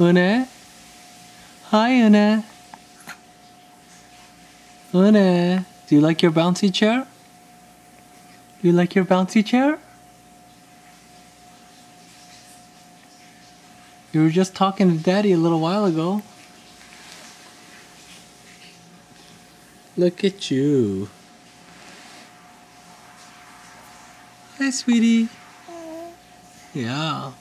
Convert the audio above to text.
Una, Hi, Una. Una, do you like your bouncy chair? Do You like your bouncy chair? You were just talking to Daddy a little while ago. Look at you. Hi, sweetie. Yeah.